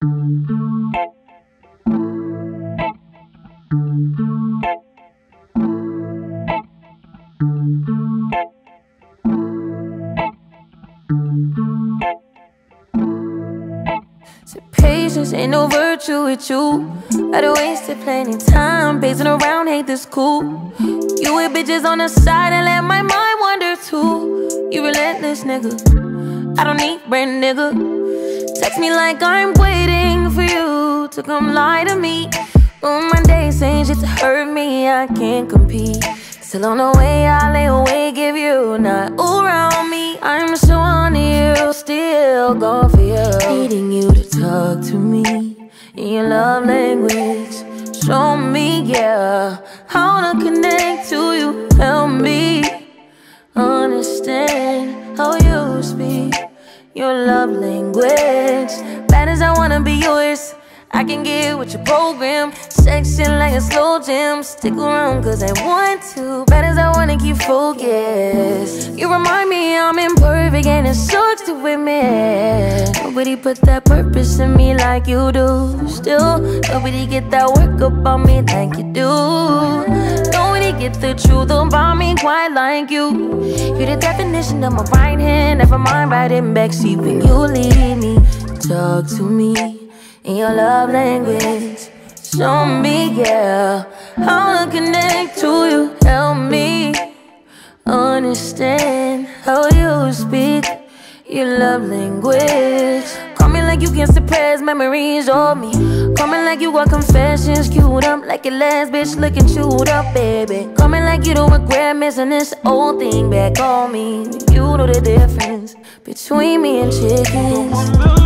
So patience ain't no virtue with you. I done wasted plenty time pacing around, hate this cool. You with bitches on the side and let my mind wander too. You relentless nigga. I don't need brand nigga. Text me like I'm waiting for you to come lie to me. On my days ain't just hurt me, I can't compete. Still on the way, I lay away, give you not all around me. I'm so on you, still go for you. Needing you to talk to me in your love language. Show me, yeah, how to connect language. Bad as I wanna be yours. I can get with your program. Section like a slow jam. Stick around cause I want to. Bad as I wanna keep focused. You remind me I'm imperfect and it sucks to admit. Nobody put that purpose in me like you do. Still, nobody get that work up on me like you do. Nobody get the truth about quite like you. You're the definition of my right hand. Never mind riding backseat when you leave me. Talk to me in your love language. Show me, yeah, how to connect to you. Help me understand how you speak your love language. Like you can suppress memories of me. Coming like you got confessions queued up, like your last bitch looking chewed up, baby. Coming like you don't regret missing this old thing back on me. You know the difference between me and chickens.